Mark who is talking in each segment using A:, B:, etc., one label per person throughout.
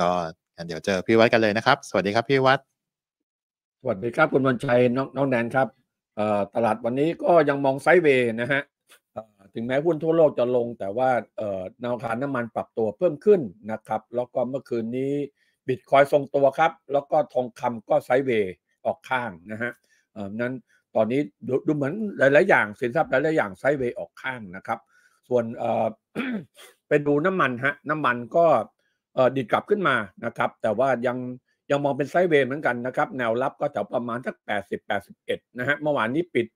A: ก็งั้นเดี๋ยวเจอพี่วัดกันเลยนะครับ สวัสดีครับพี่วัด
B: สวัสดีครับคุณวันชัยน้องน้องแนนครับตลาดวันนี้ก็ยังมองไซด์เวย์นะฮะถึงแม้หุ้นทั่วโลกจะลง แต่ว่าเอ่อแนวทางน้ำมันปรับตัวเพิ่มขึ้นนะครับ แล้วก็เมื่อคืนนี้บิตคอยทรงตัวครับ แล้วก็ทองคำก็ไซด์เวย์ออกข้างนะฮะนั้นตอนนี้ดูดูเหมือนหลาย ๆ อย่างสินทรัพย์หลาย ๆ อย่างไซด์เวย์ออกข้างนะครับ ส่วนไปดูน้ำมันฮะน้ำมันก็ ดีดกลับขึ้นมานะครับ แต่ว่ายังยังมองเป็นไซด์เวย์เหมือนกันนะครับ แนวรับก็จะประมาณสัก 80 81 นะฮะเมื่อวานนี้ปิด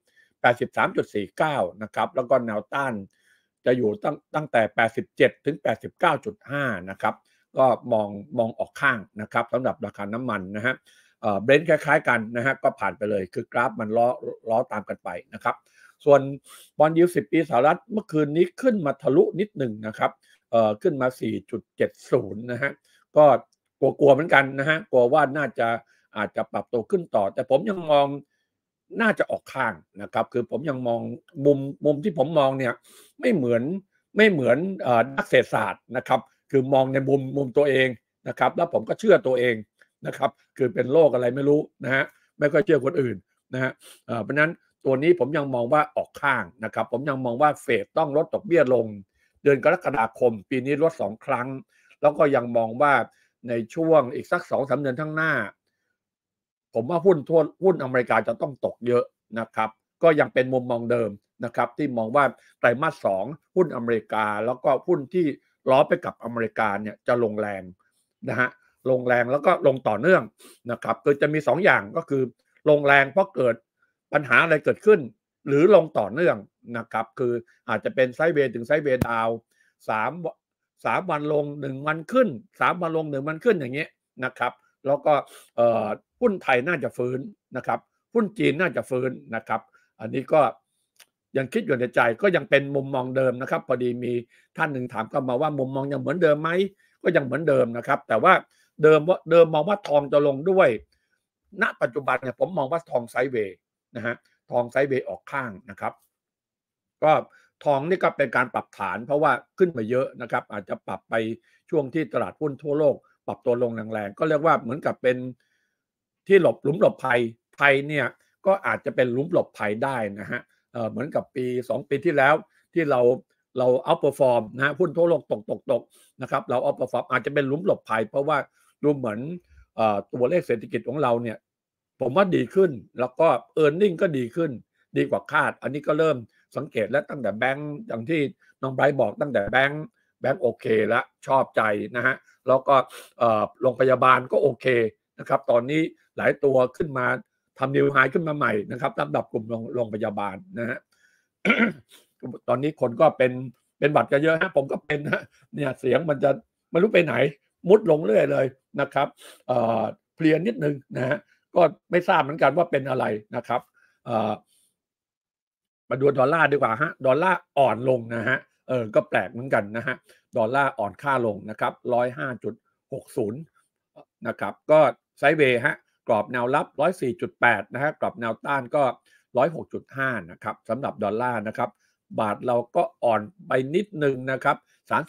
B: 83.49 นะครับ แล้วก็แนวต้านจะอยู่ตั้งตั้งแต่ 87 ถึง 89.5 นะครับ ก็มองมองออกข้างนะครับสำหรับราคาน้ำมันนะฮะเบรนท์คล้ายๆกันนะฮะก็ผ่านไปเลยคือกราฟมันล้อล้อตามกันไปนะครับ ส่วนบอลยู10ปีสหรัฐเมื่อคืนนี้ขึ้นมาทะลุนิดหนึ่งนะครับ เอ่อขึ้นมา 4.70 นะฮะ ก็กลัวๆเหมือนกันนะฮะ กลัวว่าน่าจะอาจจะปรับตัวขึ้นต่อ แต่ผมยังมองน่าจะออกข้างนะครับ คือผมยังมองมุมมุมที่ผมมองเนี่ยไม่เหมือนไม่เหมือนเอ่อนักเศรษฐศาสตร์นะครับ คือมองในมุมมุมตัวเองนะครับ แล้วผมก็เชื่อตัวเองนะครับ คือเป็นโรคอะไรไม่รู้นะฮะ ไม่ค่อยเชื่อคนอื่นนะฮะเอ่อเพราะฉะนั้นตัวนี้ผมยังมองว่าออกข้างนะครับ ผมยังมองว่าเฟดต้องลดดอกเบี้ยลง เดือนกรกฎาคม ปีนี้ลดสองครั้ง แล้วก็ยังมองว่าในช่วงอีกสักสองสาเดือนข้างหน้า ผมว่าหุ้นทั่วหุ้นอเมริกาจะต้องตกเยอะนะครับ ก็ยังเป็นมุมมองเดิมนะครับ ที่มองว่าไตรมาสสองหุ้นอเมริกา แล้วก็หุ้นที่ล้อไปกับอเมริกาเนี่ยจะลงแรงนะฮะลงแรงแล้วก็ลงต่อเนื่องนะครับคือจะมีสองอย่างก็คือลงแรงเพราะเกิดปัญหาอะไรเกิดขึ้น หรือลงต่อเนื่องนะครับ คืออาจจะเป็นไซเวย์ถึงไซเวย์ดาวสามสามวันลงหนึ่งวันขึ้นสามวันลงหนึ่งวันขึ้นอย่างเงี้ยนะครับ แล้วก็หุ้นไทยน่าจะฟื้นนะครับหุ้นจีนน่าจะฟื้นนะครับ อันนี้ก็ยังคิดอยู่ในใจก็ยังเป็นมุมมองเดิมนะครับ พอดีมีท่านหนึ่งถามเข้ามาว่ามุมมองยังเหมือนเดิมไหมก็ยังเหมือนเดิมนะครับ แต่ว่าเดิมว่าเดิมมองว่าทองจะลงด้วย ณ ปัจจุบันเนี่ยผมมองว่าทองไซด์เวย์นะฮะ ทองไซเวย์ออกข้างนะครับ ก็ทองนี่ก็เป็นการปรับฐานเพราะว่าขึ้นมาเยอะนะครับ อาจจะปรับไปช่วงที่ตลาดหุ้นทั่วโลก ปรับตัวลงแรงๆก็เรียกว่าเหมือนกับเป็นที่หลบหลุมหลบภัยไทยเนี่ยก็อาจจะเป็นหลุมหลบภัยได้นะฮะเเหมือนกับปี 2 ปีที่แล้วที่เราเรา outperform นะฮะหุ้นทั่วโลกตกตกตกนะครับเรา outperform อาจจะเป็นหลุมหลบภัย เพราะว่าดูเหมือนอตัวเลขเศรษฐกิจของเราเนี่ย ผมว่าดีขึ้นแล้วก็ earning ก็ดีขึ้น ดีกว่าคาด อันนี้ก็เริ่มสังเกตแล้วตั้งแต่แบงค์อย่างที่น้องไบรท์บอกตั้งแต่แบงค์แบงค์โอเคแล้วชอบใจนะฮะแล้วก็โรงพยาบาลก็โอเคนะครับ ตอนนี้หลายตัวขึ้นมาทำ new high ขึ้นมาใหม่นะครับสำหรับกลุ่มโรงพยาบาลนะฮะตอนนี้คนก็เป็นเป็นหวัดกันเยอะฮะผมก็เป็นฮะเนี่ยเสียงมันจะไม่รู้ไปไหน มุดลงเรื่อยเลยนะครับเอ่อเพลียนิดนึงนะฮะ ก็ไม่ทราบเหมือนกันว่าเป็นอะไรนะครับมาดูดอลลาร์ดีกว่าฮะดอลลาร์อ่อนลงนะฮะเออก็แปลกเหมือนกันนะฮะดอลลาร์อ่อนค่าลงนะครับร้อยห้าจุดหกศูนย์นะครับก็ไซด์เวย์ฮะกรอบแนวรับ104.8นะฮะกรอบแนวต้านก็106.5นะครับสำหรับดอลลาร์นะครับบาทเราก็อ่อนไปนิดนึงนะครับ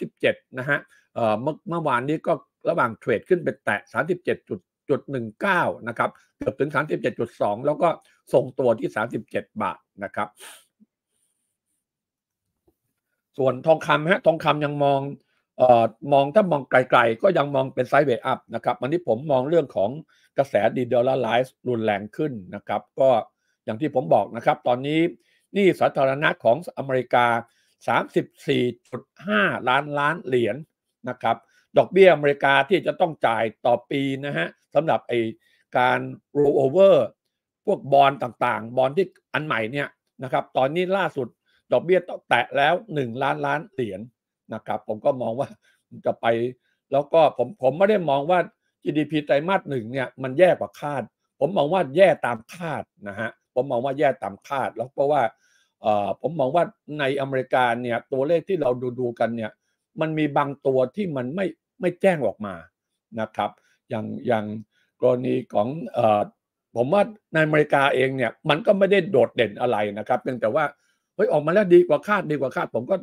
B: 37นะฮะเออเมื่อเมื่อวานนี้ก็ระหว่างเทรดขึ้นไปแตะ 37.19 นะครับ เกือบถึง 37.2 แล้วก็ส่งตัวที่ 37 บาทนะครับ ส่วนทองคำฮะทองคำยังมองเอ่อมองถ้ามองไกลๆ ก็ยังมองเป็น sideway up นะครับวันนี้ผมมองเรื่องของกระแส de-dollarize รุนแรงขึ้นนะครับ ก็อย่างที่ผมบอกนะครับ ตอนนี้หนี้สาธารณะของอเมริกา 34.5 ล้านล้านเหรียญนะครับ ดอกเบี้ยอเมริกาที่จะต้องจ่ายต่อปีนะฮะสำหรับไอการ roll over พวกบอลต่างๆ บอลที่อันใหม่เนี่ยนะครับ ตอนนี้ล่าสุดดอกเบี้ยแตะแล้ว 1 ล้านล้านเหรียญนะครับ ผมก็มองว่าจะไป แล้วก็ผมผมไม่ได้มองว่า GDP ไตรมาสหนึ่งเนี่ยมันแย่กว่าคาด ผมมองว่าแย่ตามคาดนะฮะผมมองว่าแย่ตามคาด แล้วเพราะว่าเอ่อผมมองว่าในอเมริกาเนี่ยตัวเลขที่เราดูดูกันเนี่ยมันมีบางตัวที่มันไม่ ไม่แจ้งออกมานะครับ อย่างอย่างกรณีของอผมว่าในอเมริกาเองเนี่ยมันก็ไม่ได้โดดเด่นอะไรนะครับเพียงแต่ว่าเฮ้ยออกมาแล้วดีกว่าคาดดีกว่าคาด ผมก็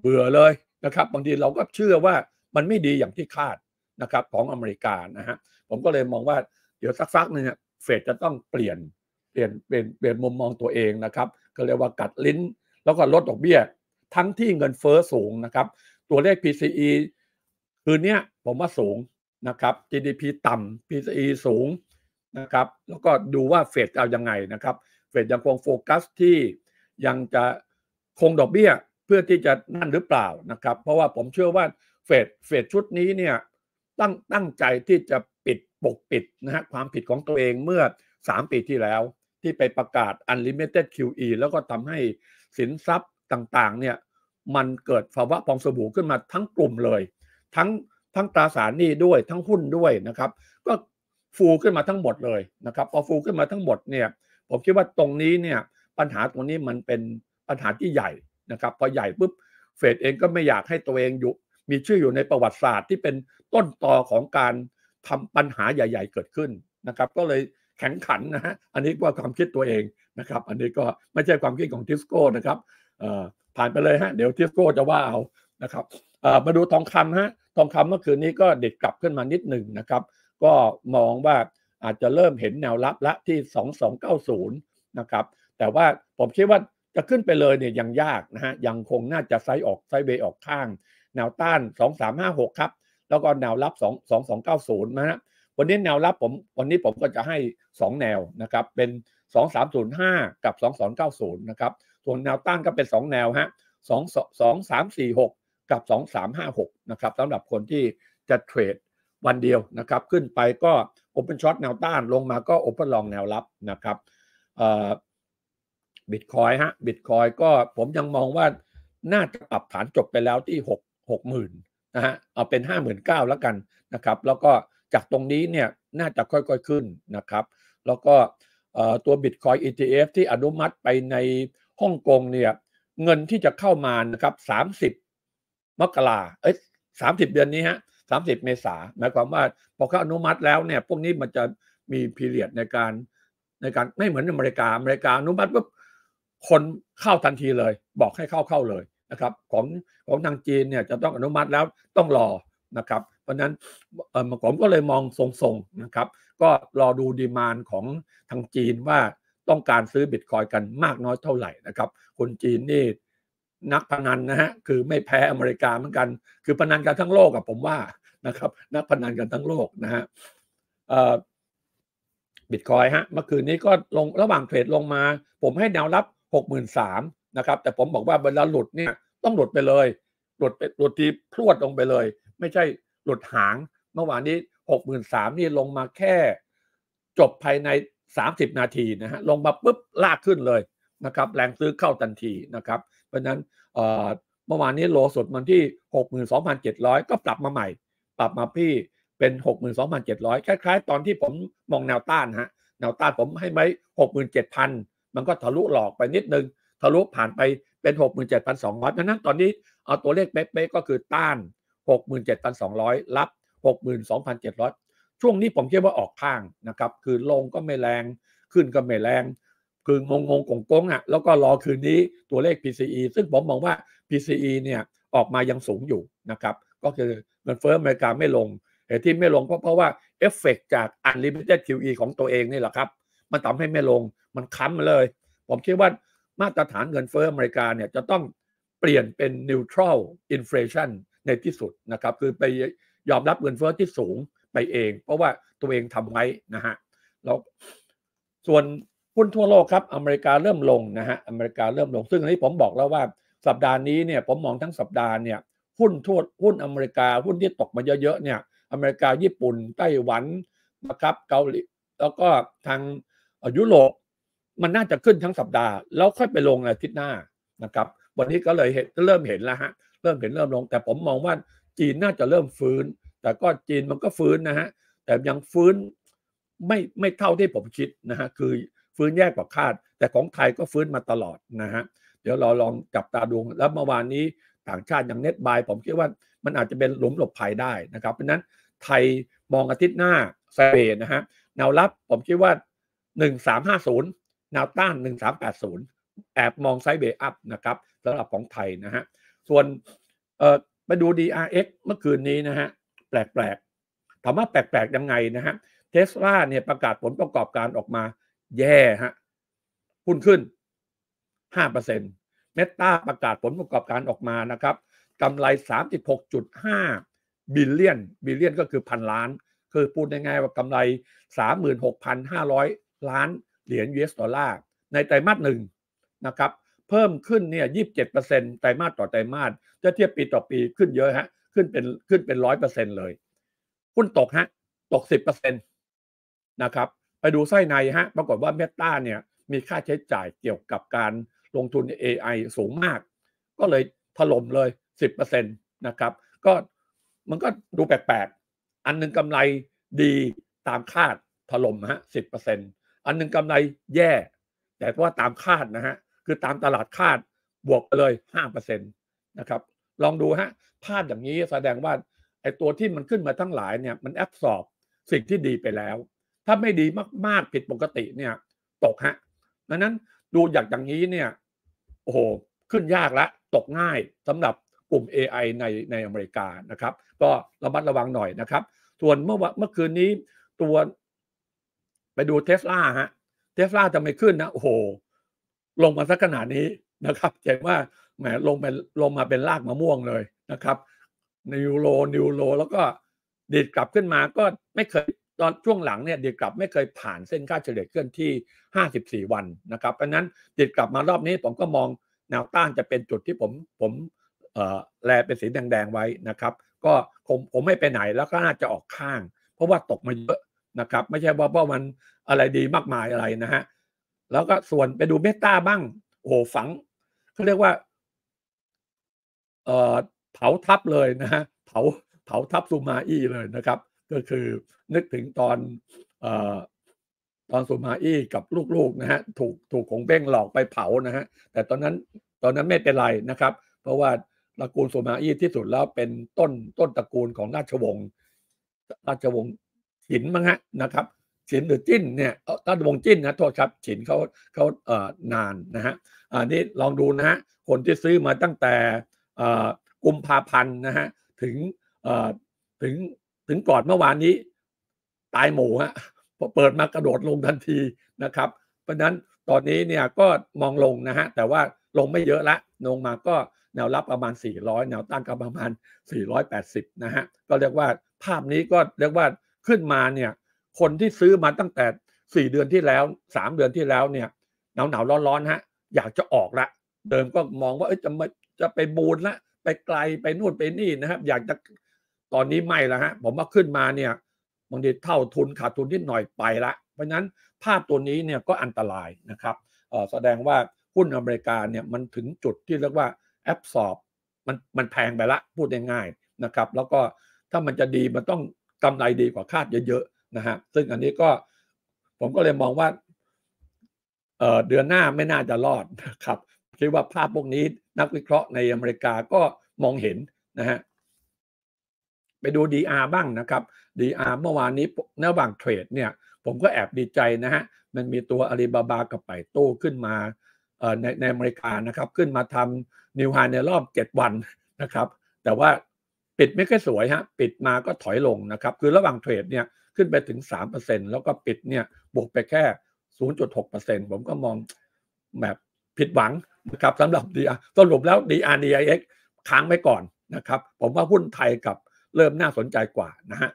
B: เบื่อเลยนะครับบางทีเราก็เชื่อว่ามันไม่ดีอย่างที่คาดนะครับของอเมริกานะฮะผมก็เลยมองว่าเดี๋ยวสักฟักหนึ่งเฟดจะต้องเปลี่ยนเปลี่ยนเปลี่ยนเปลี่ยนมุมมองตัวเองนะครับก็เรียกว่ากัดลิ้น แล้วก็ลดดอกเบี้ย ทั้งที่เงินเฟอ้อสูงนะครับ ตัวเลข PCE คืนนี้ผมว่าสูงนะครับ GDP ต่ำ PCE สูงนะครับ แล้วก็ดูว่าเฟดเอายังไงนะครับ เฟดยังคงโฟกัสที่ยังจะคงดอกเบี้ยเพื่อที่จะนั่นหรือเปล่านะครับ เพราะว่าผมเชื่อว่าเฟดเฟดชุดนี้เนี่ยตั้งตั้งใจที่จะปิดปกปิดนะฮะความผิดของตัวเองเมื่อ 3 ปีที่แล้ว ที่ไปประกาศ unlimited QE แล้วก็ทำให้สินทรัพย์ต่างๆเนี่ยมันเกิดภาวะพองสบู่ขึ้นมาทั้งกลุ่มเลย ทั้งทั้งตราสารหนี้ด้วยทั้งหุ้นด้วยนะครับ ก็ฟูขึ้นมาทั้งหมดเลยนะครับพอฟูขึ้นมาทั้งหมดเนี่ยผมคิดว่าตรงนี้เนี่ยปัญหาตรงนี้มันเป็นปัญหาที่ใหญ่นะครับพอใหญ่ปุ๊บเฟดเองก็ไม่อยากให้ตัวเองอยู่มีชื่ออยู่ในประวัติศาสตร์ที่เป็นต้นตอของการทำปัญหาใหญ่ ๆ เกิดขึ้นนะครับ ก็เลยแข็งขันนะฮะอันนี้ว่าความคิดตัวเองนะครับ อันนี้ก็ไม่ใช่ความคิดของทิสโก้นะครับผ่านไปเลยฮะเดี๋ยวทิสโก้จะว่าเอา นะครับมาดูทองคำฮะทองคำเมื่อคืนนี้ก็เด็ดกลับขึ้นมานิดหนึ่งนะครับ ก็มองว่าอาจจะเริ่มเห็นแนวรับละที่ 2290 นะครับ แต่ว่าผมคิดว่าจะขึ้นไปเลยเนี่ยยังยากนะฮะยังคงน่าจะไซออกไซเบย์ออกข้าง แนวต้าน 2356 ครับ แล้วก็แนวรับ 2 2290 นะฮะวันนี้แนวรับผมวันนี้ผมก็จะให้ 2 แนวนะครับ เป็น 2305 กับ 2290 นะครับ ส่วนแนวต้านก็เป็น 2 แนวฮะ2 2 3 4 6 กับ 2356 นะครับสำหรับคนที่จะเทรดวันเดียวนะครับ ขึ้นไปก็ Open Short แนวต้านลงมาก็ Open Long แนวรับนะครับบิตคอยฮะบิตคอยก็ผมยังมองว่าน่าจะปรับฐานจบไปแล้วที่ 6 6 0,000นะฮะเอาเป็น 59,000แล้วกันนะครับ แล้วก็จากตรงนี้เนี่ยน่าจะค่อยๆขึ้นนะครับ แล้วก็ตัว Bitcoin ETF ที่อนุมัติไปในฮ่องกงเนี่ยเงินที่จะเข้ามานะครับ30 มกราเอ้ย30เดือนนี้ฮะ30เมษาหมายความว่าพอเขาอนุมัติแล้วเนี่ย พวกนี้มันจะมีพีเรียดในการในการไม่เหมือนอเมริกาอเมริกาอนุมัติปุ๊บคนเข้าทันทีเลย บอกให้เข้าเข้าเลยนะครับ ของของทางจีนเนี่ยจะต้องอนุมัติแล้วต้องรอนะครับ เพราะนั้นผมก็เลยมองทรงๆนะครับ ก็รอดูดีมานของทางจีนว่าต้องการซื้อบิตคอยกันมากน้อยเท่าไหร่นะครับ คนจีนนี่ นักพนันนะฮะคือไม่แพ้อเมริกาเหมือนกัน คือพนันกันทั้งโลกกับผมว่านะครับ นักพนันกันทั้งโลกนะฮะบิตคอยฮะเมื่อคืนนี้ก็ลงระหว่างเทรดลงมา ผมให้แนวรับหกหมื่นสามนะครับ แต่ผมบอกว่าเวลาหลุดเนี่ยต้องหลุดไปเลย หลุดไปหลุดทีพรวดลงไปเลย ไม่ใช่หลุดหาง เมื่อวานนี้หกหมื่นสามนี่ลงมาแค่ จบภายในสามสิบนาทีนะฮะลงมาปุ๊บลากขึ้นเลยนะครับ แรงซื้อเข้าทันทีนะครับ เพราะนั้นเมื่อวานนี้โลสุดมันที่หกหมื่นสองพันเจ็ดร้อยก็ปรับมาใหม่ ปรับมาพี่เป็นหกหมื่นสองพันเจ็ดร้อยคล้ายๆ ตอนที่ผมมองแนวต้านฮะแนวต้านผมให้ไว้หกหมื่นเจ็ดพันมันก็ทะลุหลอกไปนิดนึง ทะลุผ่านไปเป็นหกหมื่นเจ็ดพันสองร้อยเพราะนั้นตอนนี้เอาตัวเลขเป๊ะๆก็คือต้านหกหมื่นเจ็ดพันสองร้อยรับหกหมื่นสองพันเจ็ดร้อยช่วงนี้ผมคิดว่าออกข้างนะครับ คือลงก็ไม่แรง ขึ้นก็ไม่แรง คืองงงงกงอะแล้วก็รอคืนนี้ตัวเลข PCE ซึ่งผมมองว่า PCE เนี่ยออกมายังสูงอยู่นะครับ ก็คือเงินเฟ้ออเมริกาไม่ลงเหตุที่ไม่ลงเพราะเพราะว่าเอฟเฟกจาก unlimited QE ของตัวเองนี่แหละครับ มันทำให้ไม่ลงมันค้ำมาเลย ผมคิดว่ามาตรฐานเงินเฟ้ออเมริกาเนี่ยจะต้องเปลี่ยนเป็น neutral inflation ในที่สุดนะครับ คือไปยอมรับเงินเฟ้อที่สูงไปเอง เพราะว่าตัวเองทำไว้นะฮะแล้วส่วน หุ้นทั่วโลกครับ อเมริกาเริ่มลงนะฮะ อเมริกาเริ่มลง ซึ่งอันนี้ผมบอกแล้วว่าสัปดาห์นี้เนี่ยผมมองทั้งสัปดาห์เนี่ยหุ้นทั่วหุ้นอเมริกาหุ้นที่ตกมาเยอะๆเนี่ยอเมริกาญี่ปุ่นไต้หวันนะครับเกาหลีแล้วก็ทางยุโรปมันน่าจะขึ้นทั้งสัปดาห์ แล้วค่อยไปลงอาทิตย์หน้านะครับวันนี้ก็เลยเห็นเริ่มเห็นแล้วฮะเริ่มเห็นเริ่มลง แต่ผมมองว่าจีนน่าจะเริ่มฟื้น แต่ก็จีนมันก็ฟื้นนะฮะแต่ยังฟื้นไม่ไม่เท่าที่ผมคิดนะฮะคือ ฟื้นแย่กว่าคาด แต่ของไทยก็ฟื้นมาตลอดนะฮะเดี๋ยวเราลองจับตาดูแล้วเมื่อวานนี้ต่างชาติอย่างเน็ตบายผมคิดว่ามันอาจจะเป็นหลุมหลบภัยได้นะครับเพราะนั้นไทยมองอาทิตย์หน้าไซเบนะฮะแนวรับผมคิดว่า 1350 แนวต้าน 1380 แอบมองไซเบอัพนะครับสำหรับของไทยนะฮะส่วนเอ่อไปดู DRX เมื่อคืนนี้นะฮะแปลกๆถามว่าแปลกๆยังไงนะฮะเทสลาเนี่ยประกาศผลประกอบการออกมา แย่ฮะหุ้นขึ้น 5%เมตาประกาศผลประกอบการออกมานะครับกำไร 36.5 billion billion ก็คือพันล้าน คือพูดง่ายๆว่ากำไร 36,500 ล้านเหรียญ US ดอลลาร์ในไตรมาสหนึ่งนะครับ เพิ่มขึ้นเนี่ย27%ไตรมาสต่อไตรมาสถ้าเทียบปีต่อปีขึ้นเยอะฮะ ขึ้นเป็นขึ้นเป็นร้อยเปอร์เซ็นเลยหุ้นตกฮะ ตก 10%นะครับ ดูไส้ในฮะ ปรากฏว่าเมตาเนี่ยมีค่าใช้จ่ายเกี่ยวกับการลงทุนใน AI สูงมาก ก็เลยถล่มเลย 10%นะครับ ก็มันก็ดูแปลกๆ อันหนึ่งกำไรดีตามคาดถล่มฮะ10%อันหนึ่งกำไรแย่ แต่ว่าตามคาดนะฮะ คือตามตลาดคาดบวกไปเลย5%นะครับ ลองดูฮะภาพอย่างนี้แสดงว่าไอ้ตัวที่มันขึ้นมาทั้งหลายเนี่ยมันแอบสอบสิ่งที่ดีไปแล้ว ถ้าไม่ดีมากๆผิดปกติเนี่ย ตกฮะดังนั้นดูจากอย่างนี้เนี่ยโอ้โหขึ้นยากละตกง่ายสำหรับกลุ่ม AI ในในอเมริกานะครับ ก็ระมัดระวังหน่อยนะครับ ส่วนเมื่อเมื่อคืนนี้ตัวไปดูเทสลาฮะเทสลาจะไม่ขึ้นนะโอ้โห ลงมาสักขนาดนี้นะครับเห็นว่าแหมลงไปลงมาเป็นรากมะม่วงเลยนะครับนิวโรนิวโรแล้วก็ดีดกลับขึ้นมาก็ไม่เคย ตอนช่วงหลังเนี่ยเดีดกลับไม่เคยผ่านเส้นค่าเฉลี่ยเคลื่อนที่ 54 วันนะครับเพราะนั้นเดีดกลับมารอบนี้ผมก็มองแนวต้านจะเป็นจุดที่ผมผมเอ่อแลเป็นสีแดงๆไว้นะครับ ก็ผมผมไม่ไปไหนแล้วก็น่าจะออกข้าง เพราะว่าตกมาเยอะนะครับ ไม่ใช่ว่าเพราะมันอะไรดีมากมายอะไรนะฮะแล้วก็ส่วนไปดูเมตาบ้างโอ้โหฝังเขาเรียกว่าเอ่อเผาทับเลยนะฮะเผาเผาทับซูมาอี้เลยนะครับ ก็คือนึกถึงตอนอตอนซูมาอี้กับลูกๆนะฮะถูกถูกของเบ้งหลอกไปเผานะฮะแต่ตอนนั้นตอนนั้นไม่เป็นไรนะครับ เพราะว่าตระกูลซูมาอี้ที่สุดแล้วเป็นต้นต้นตระกูลของราชวงศ์ราชวงศ์ฉินมั้งฮะนะครับฉินหรือจิ้นเนี่ยราชวงศ์จิ้นนะโทษครับฉินเขาเขาเอ่อนานนะฮะอันนี้ลองดูนะฮะคนที่ซื้อมาตั้งแต่กุมภาพันธ์นะฮะถึงถึง ถึงก่อนเมื่อวานนี้ ตายหมูฮะพอเปิดมากระโดดลงทันทีนะครับ เพราะนั้นตอนนี้เนี่ยก็มองลงนะฮะแต่ว่าลงไม่เยอะละลงมาก็แนวรับประมาณ 400 แนวต้านก็ประมาณ 480 นะฮะก็เรียกว่าภาพนี้ก็เรียกว่าขึ้นมาเนี่ยคนที่ซื้อมาตั้งแต่ 4 เดือนที่แล้ว 3 เดือนที่แล้วเนี่ยหนาวหนาวร้อนร้อนฮะอยากจะออกละเดิมก็มองว่าจะมาจะไปบูนละไปไกลไปนู่นไปนี่นะครับ อยากจะ ตอนนี้ไม่ละฮะผมว่าขึ้นมาเนี่ยบางทีเท่าทุนขาดทุนนิดหน่อยไปละ เพราะฉะนั้นภาพตัวนี้เนี่ยก็อันตรายนะครับแสดงว่าหุ้นอเมริกาเนี่ยมันถึงจุดที่เรียกว่าแอบสอบมันมันแพงไปละพูดง่ายๆนะครับ แล้วก็ถ้ามันจะดีมันต้องกำไรดีกว่าคาดเยอะๆนะฮะซึ่งอันนี้ก็ผมก็เลยมองว่าเเดือนหน้าไม่น่าจะรอดนะครับคิดว่าภาพพวกนี้นักวิเคราะห์ในอเมริกาก็มองเห็นนะฮะ ไปดู DR บ้างนะครับ DR เมื่อวานนี้ระหว่างเทรดเนี่ย ผมก็แอบดีใจนะฮะ มันมีตัวอาลีบาบากับไปโต้ขึ้นมาในในอเมริกานะครับ ขึ้นมาทำนิวไฮในรอบ 7 วันนะครับ แต่ว่าปิดไม่ค่อยสวยฮะ ปิดมาก็ถอยลงนะครับ คือระหว่างเทรดเนี่ยขึ้นไปถึง 3%แล้วก็ปิดเนี่ยบวกไปแค่ 0.6%ผมก็มองแบบผิดหวังนะครับสำหรับ DR สรุปแล้ว DR DIX ค้างไว้ก่อนนะครับ ผมว่าหุ้นไทยกับ เริ่มน่าสนใจกว่านะฮะ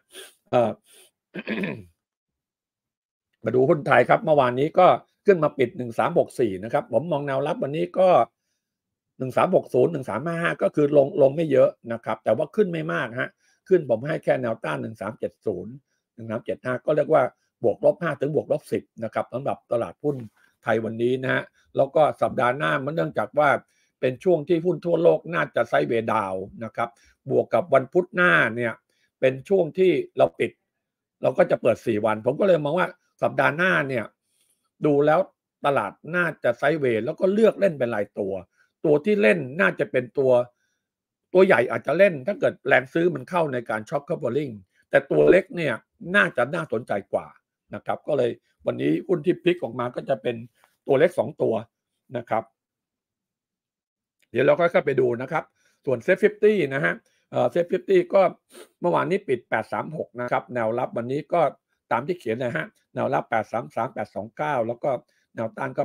B: มาดูหุ้นไทยครับ เมื่อวานนี้ก็ขึ้นมาปิด 1364 นะครับ ผมมองแนวรับวันนี้ก็ 1360 1355 ก็คือลงลงไม่เยอะนะครับ แต่ว่าขึ้นไม่มากฮะ ขึ้นผมให้แค่แนวต้าน 1370 1375 ก็เรียกว่าบวกลบ5ถึงบวกลบ10 นะครับสำหรับตลาดหุ้นไทยวันนี้นะฮะ แล้วก็สัปดาห์หน้ามันเนื่องจากว่า เป็นช่วงที่หุ้นทั่วโลกน่าจะไซเวดาวนะครับ บวกกับวันพุธหน้าเนี่ยเป็นช่วงที่เราปิด เราก็จะเปิด 4 วัน ผมก็เลยมองว่าสัปดาห์หน้าเนี่ยดูแล้วตลาดน่าจะไซเวแล้วก็เลือกเล่นเป็นรายตัว ตัวที่เล่นน่าจะเป็นตัวตัวใหญ่อาจจะเล่น ถ้าเกิดแรงซื้อมันเข้าในการ short covering แต่ตัวเล็กเนี่ยน่าจะน่าสนใจกว่านะครับ ก็เลยวันนี้หุ้นที่ pick ออกมาก็จะเป็นตัวเล็ก 2 ตัวนะครับ เดี๋ยวเราก็เข้าไปดูนะครับ ส่วน SET fifty นะฮะ SET fifty ก็เมื่อวานนี้ปิด 836 นะครับ แนวรับวันนี้ก็ตามที่เขียนนะฮะ แนวรับ 833 829 แล้วก็แนวต้านก็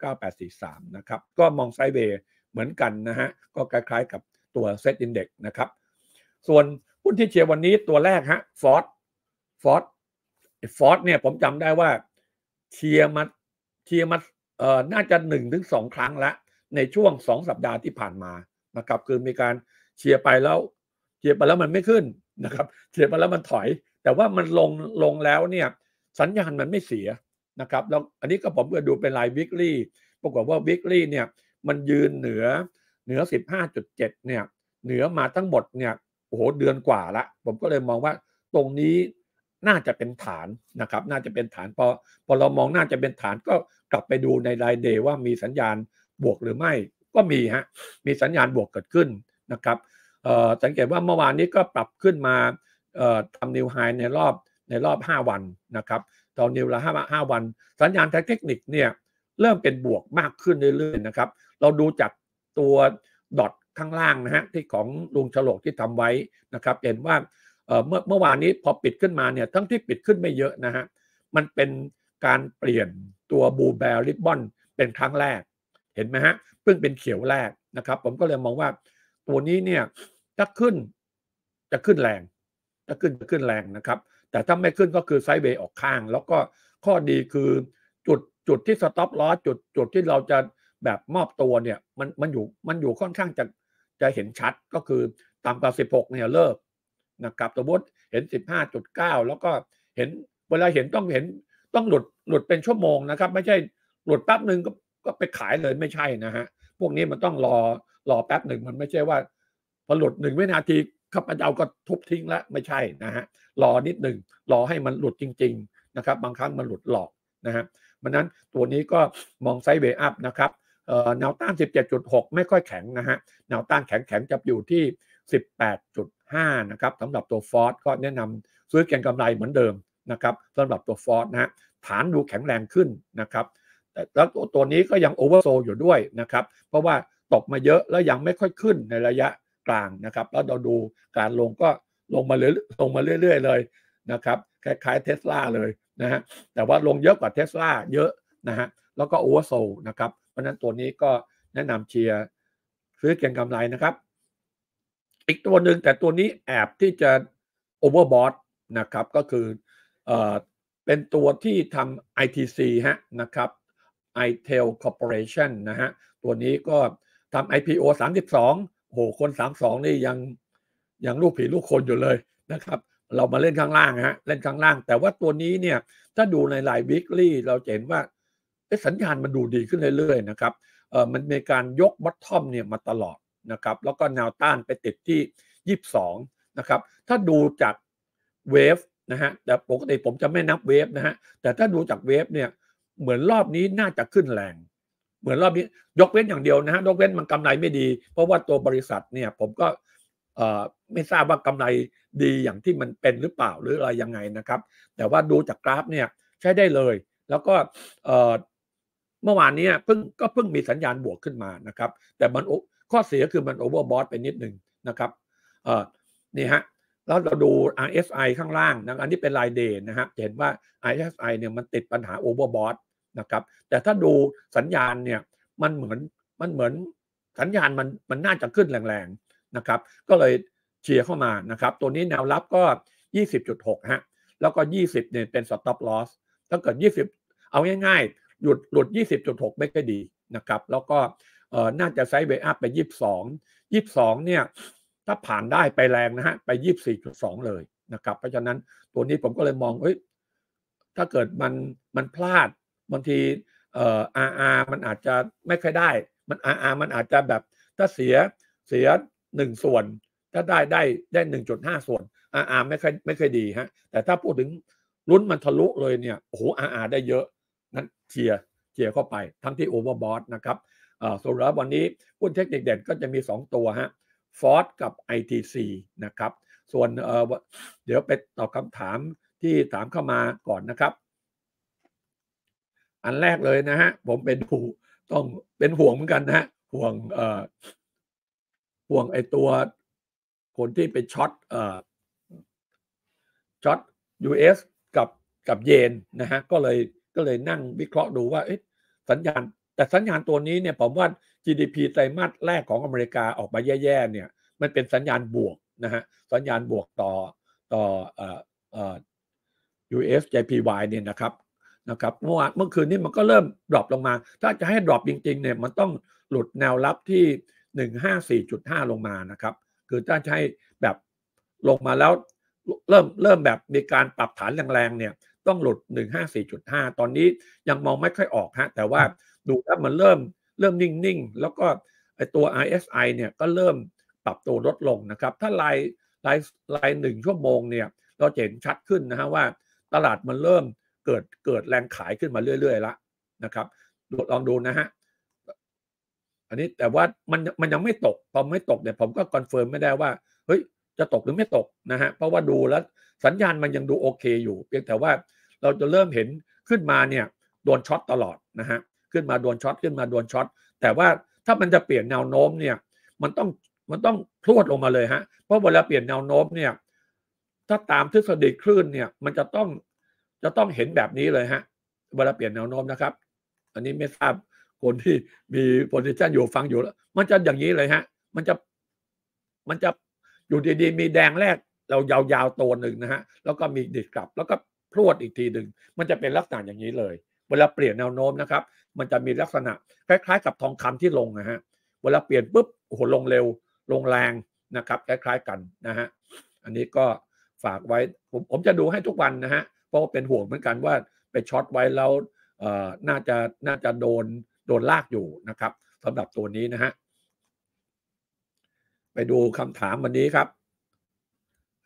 B: 839 843 นะครับ ก็มอง sideway เหมือนกันนะฮะ ก็คล้ายๆกับตัว SET index นะครับ ส่วนหุ้นที่เชียร์วันนี้ตัวแรกฮะ FORTH FORTH FORTH เนี่ยผมจำได้ว่าเชียร์มาเชียร์มาเอ่อน่าจะหนึ่งถึงสองครั้งละ ในช่วงสองสัปดาห์ที่ผ่านมานะครับคือมีการเชียร์ไปแล้วเชียร์ไปแล้วมันไม่ขึ้นนะครับเชียร์ไปแล้วมันถอย แต่ว่ามันลงลงแล้วเนี่ยสัญญาณมันไม่เสียนะครับแล้วอันนี้ก็ผมก็ดูเป็นรายวิกฤตปรากฏว่าวิกฤตเนี่ยมันยืนเหนือเหนือ 15.7 เนี่ยเหนือมาทั้งหมดเนี่ยโอ้โหเดือนกว่าละ ผมก็เลยมองว่าตรงนี้น่าจะเป็นฐานนะครับ น่าจะเป็นฐานพอพอเรามองน่าจะเป็นฐานก็กลับไปดูในรายเดย์ว่ามีสัญญาณ บวกหรือไม่ก็มีฮะมีสัญญาณบวกเกิดขึ้นนะครับสังเกตว่าเมื่อวานนี้ก็ปรับขึ้นมาทำนิวไฮในรอบในรอบ 5 วันนะครับตอนนิวละห้าวัน สัญญาณทางเทคนิคเนี่ยเริ่มเป็นบวกมากขึ้นเรื่อยๆนะครับ เราดูจากตัวดอทข้างล่างนะฮะที่ของลุงฉลกที่ทำไว้นะครับ เห็นว่าเมื่อเมื่อวานนี้พอปิดขึ้นมาเนี่ยทั้งที่ปิดขึ้นไม่เยอะนะฮะมันเป็นการเปลี่ยนตัวบูแบลริบบอนเป็นครั้งแรก เห็นไหมฮะเพิ่งเป็นเขียวแรกนะครับ ผมก็เลยมองว่าตัวนี้เนี่ยถ้าขึ้นจะขึ้นแรงจะขึ้นจะขึ้นแรงนะครับ แต่ถ้าไม่ขึ้นก็คือ sideway ออกข้าง แล้วก็ข้อดีคือจุดจุดที่ stop loss จุดจุดที่เราจะแบบมอบตัวเนี่ยมันมันอยู่มันอยู่ค่อนข้างจะจะเห็นชัดก็คือต่ำกว่า 16เนี่ยเลิกนะครับสมมติเห็น 15.9 แล้วก็เห็นเวลาเห็นต้องเห็นต้องหลุดหลุดเป็นชั่วโมงนะครับ ไม่ใช่หลุดแป๊บหนึ่งก็ ก็ไปขายเลยไม่ใช่นะฮะ พวกนี้มันต้องรอรอแป๊บหนึ่งมันไม่ใช่ว่าพอหลุดหนึ่งวินาทีข้าพเจ้าก็ทุบทิ้งแล้วไม่ใช่นะฮะรอนิดหนึ่งรอให้มันหลุดจริง ๆนะครับ บางครั้งมันหลุดหลอกนะฮะมันนั้นตัวนี้ก็มองไซด์เวย์อัพนะครับแนวต้าน 17.6 ไม่ค่อยแข็งนะฮะแนวต้านแข็งๆจะอยู่ที่ 18.5 นะครับสำหรับตัว FORTH ก็แนะนำซื้อเก็งกำไรเหมือนเดิมนะครับสำหรับตัว FORTH นะฮะฐานดูแข็งแรงขึ้นนะครับ แต่แล้วตัวตัวนี้ก็ยัง oversold อยู่ด้วยนะครับ เพราะว่าตกมาเยอะแล้วยังไม่ค่อยขึ้นในระยะกลางนะครับ แล้วเราดูการลงก็ลงมาเรื่อยลงมาเรื่อย ๆ เลยนะครับคล้ายๆเทสลาเลยนะฮะแต่ว่าลงเยอะกว่าเทสลาเยอะนะฮะแล้วก็ oversold นะครับ เพราะนั้นตัวนี้ก็แนะนำเชียร์ซื้อเก็งกำไรนะครับ อีกตัวหนึ่งแต่ตัวนี้แอบที่จะโอเวอร์บอทนะครับก็คือเอ่อเป็นตัวที่ทำ ITC ฮะนะครับ iTel Corporation นะฮะ ตัวนี้ก็ทำ IPO 32โหคน 32 นี่ยังยังลูกผีลูกคนอยู่เลยนะครับ เรามาเล่นข้างล่างฮะ เล่นข้างล่าง แต่ว่าตัวนี้เนี่ย ถ้าดูในไลน์วิกฤตเราเห็นว่าสัญญาณมันดูดีขึ้นเรื่อยๆนะครับเออมันมีการยกบัตทอมเนี่ยมาตลอดนะครับ แล้วก็แนวต้านไปติดที่ 22 นะครับ ถ้าดูจากเวฟนะฮะ แต่ปกติผมจะไม่นับเวฟนะฮะ แต่ถ้าดูจากเวฟเนี่ย เหมือนรอบนี้น่าจะขึ้นแรง เหมือนรอบนี้ยกเว้นอย่างเดียวนะฮะยกเว้นมันกำไรไม่ดี เพราะว่าตัวบริษัทเนี่ยผมก็ไม่ทราบว่ากำไรดีอย่างที่มันเป็นหรือเปล่าหรืออะไรยังไงนะครับ แต่ว่าดูจากกราฟเนี่ยใช้ได้เลย แล้วก็เมื่อวานนี้เพิ่งก็เพิ่งมีสัญญาณบวกขึ้นมานะครับ แต่มันข้อเสียคือมัน overbought ไปนิดหนึ่งนะครับนี่ฮะแล้วเราดู RSI ข้างล่างนะอันนี้เป็นราย day นะฮะเห็นว่า RSI เนี่ยมันติดปัญหา overbought นะครับ แต่ถ้าดูสัญญาณเนี่ยมันเหมือนมันเหมือนสัญญาณมันมันน่าจะขึ้นแรงๆนะครับ ก็เลยเชียร์เข้ามานะครับ ตัวนี้แนวรับก็ 20.6 ฮะ แล้วก็ 20เนี่ยเป็น stop loss ถ้าเกิด 20 เอาง่ายๆ หยุดหลุด 20.6 ไม่ค่อยดีนะครับ แล้วก็เออน่าจะไซด์เวย์อัพไป 22 22 เนี่ย ถ้าผ่านได้ไปแรงนะฮะ ไป 24.2 เลยนะครับ เพราะฉะนั้นตัวนี้ผมก็เลยมองเฮ้ยถ้าเกิดมันมันพลาด บางทีเอ่อ RR มันอาจจะไม่ค่อยได้ มัน RR มันอาจจะแบบถ้าเสียเสียหนึ่งส่วน ถ้าได้ได้ได้หนึ่งจุดห้าส่วน RR ไม่ค่อยไม่ค่อยดีฮะ แต่ถ้าพูดถึงลุ้นมันทะลุเลยเนี่ยโอ้โห RR ได้เยอะนั้นเชียร์เชียร์เข้าไปทั้งที่ overbought นะครับอ่อส่วนแล้ววันนี้หุ้นเทคนิคเด่นก็จะมี 2 ตัวฮะ FORTH กับ ITC นะครับ ส่วนเออเดี๋ยวไปตอบคำถามที่ถามเข้ามาก่อนนะครับ อันแรกเลยนะฮะ ผมเป็นผู้ต้องเป็นห่วงเหมือนกันนะฮะห่วงเอ่อห่วงไอตัวคนที่ไปช็อตเอ่อช็อต US กับกับเยนนะฮะก็เลยก็เลยนั่งวิเคราะห์ดูว่าสัญญาณ แต่สัญญาณตัวนี้เนี่ยผมว่า GDP ไตรมาสแรกของอเมริกาออกมาแย่ๆเนี่ย มันเป็นสัญญาณบวกนะฮะสัญญาณบวกต่อต่อเอ่อเอ่อ US JPY เนี่ยนะครับ นะครับเมื่อวานเมื่อคืนนี้มันก็เริ่ม drop ลงมา ถ้าจะให้ drop จริงๆเนี่ยมันต้องหลุดแนวรับที่ 154.5 ลงมานะครับ คือถ้าใช้แบบลงมาแล้วเริ่มเริ่มแบบมีการปรับฐานแรงๆเนี่ยต้องหลุด 154.5 ตอนนี้ยังมองไม่ค่อยออกฮะแต่ว่าดูแล้วมันเริ่มเริ่มนิ่งๆ แล้วก็ไอตัว RSI เนี่ยก็เริ่มปรับตัวลดลงนะครับ ถ้ารายรายรายหนึ่งชั่วโมงเนี่ยเราเห็นชัดขึ้นนะฮะว่าตลาดมันเริ่ม เกิดเกิดแรงขายขึ้นมาเรื่อยๆแล้วนะครับลองดูนะฮะอันนี้แต่ว่ามันมันยังไม่ตกพอไม่ตกเนี่ยผมก็ confirm ไม่ได้ว่าเฮ้ยจะตกหรือไม่ตกนะฮะเพราะว่าดูแล้วสัญญาณมันยังดูโอเคอยู่ เพียงแต่ว่าเราจะเริ่มเห็นขึ้นมาเนี่ยโดน short ตลอดนะฮะขึ้นมาโดน short ขึ้นมาโดน shortแต่ว่าถ้ามันจะเปลี่ยนแนวโน้มเนี่ย มันต้องมันต้องพรวดลงมาเลยฮะเพราะเวลาเปลี่ยนแนวโน้มเนี่ย ถ้าตามทฤษฎีคลื่นเนี่ย มันจะต้อง จะต้องเห็นแบบนี้เลยฮะเวลาเปลี่ยนแนวโน้มนะครับ อันนี้ไม่ทราบคนที่มีโพซิชันอยู่ฟังอยู่แล้ว มันจะอย่างนี้เลยฮะ มันจะมันจะอยู่ดีๆ มีแดงแรกเรายาวๆตัวหนึ่งนะฮะ แล้วก็มีดิดกลับ แล้วก็พรวดอีกทีหนึ่งมันจะเป็นลักษณะอย่างนี้เลย เวลาเปลี่ยนแนวโน้มนะครับ มันจะมีลักษณะคล้ายๆ กับทองคำที่ลงนะฮะ เวลาเปลี่ยนปุ๊บโอ้โหลงเร็ว ลงแรงนะครับ คล้าย ๆกันนะฮะ อันนี้ก็ฝากไว้ผมผมจะดูให้ทุกวันนะฮะ เพราะเป็นห่วงเหมือนกันว่าไปช็อตไว้แล้วน่าจะน่าจะโดนโดนลากอยู่นะครับสำหรับตัวนี้นะฮะไปดูคำถามวันนี้ครับ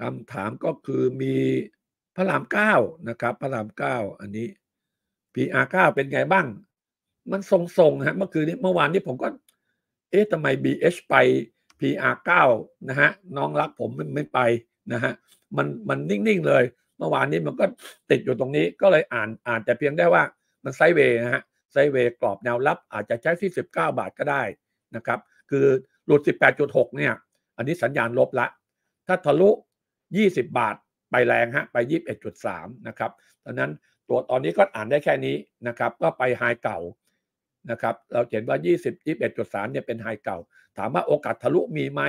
B: คำถามก็คือมีพระรามเก้านะครับพระรามเก้าอันนี้ PR เก้าเป็นไงบ้าง มันทรงๆฮะเมื่อคืนนี้เมื่อวานนี้ผมก็ เอ๊ะทำไม BH ไป PR เก้านะฮะน้องรักผมมันไม่ไปนะฮะมันมันนิ่ง ๆ เลย มื่อวานนี้มันก็ติดอยู่ตรงนี้ก็เลยอ่านอ่านแต่เพียงได้ว่ามันไซเวย์นะฮะไซเวย์กรอบแนวรับอาจจะใช้ที่ 19 บาทก็ได้นะครับ คือหลุด 18.6 เนี่ย อันนี้สัญญาณลบละ ถ้าทะลุ 20 บาทไปแรงฮะไป 21.3 นะครับดังนั้นตัวตอนนี้ก็อ่านได้แค่นี้นะครับ ก็ไปไฮเก่านะครับ เราเห็นว่า 20 21.3 เนี่ยเป็นไฮเก่า ถามว่าโอกาสทะลุมีไหม